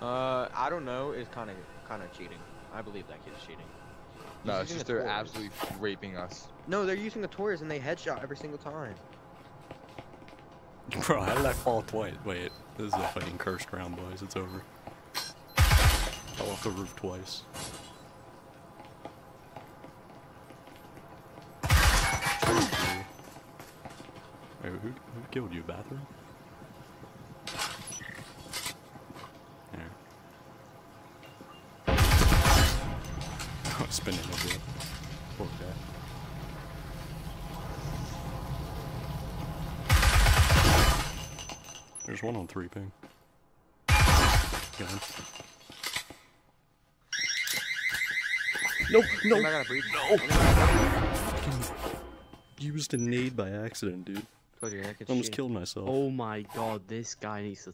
Uh, I don't know. It's kind of kind of cheating. I believe that kid's cheating. No, He's it's just the they're Taurus. absolutely raping us. No, they're using the Taurus and they headshot every single time. Bro, I did I fall twice? Wait, this is a fucking cursed round, boys. It's over. Fell off the roof twice. Wait, who, who killed you? Bathroom? I was spinning a bit. Poor guy. There's one on three ping. Got him. No, no, Anybody got a breach? no! Fucking used a nade by accident, dude. Told you, that Almost cheating. killed myself. Oh my god, this guy needs to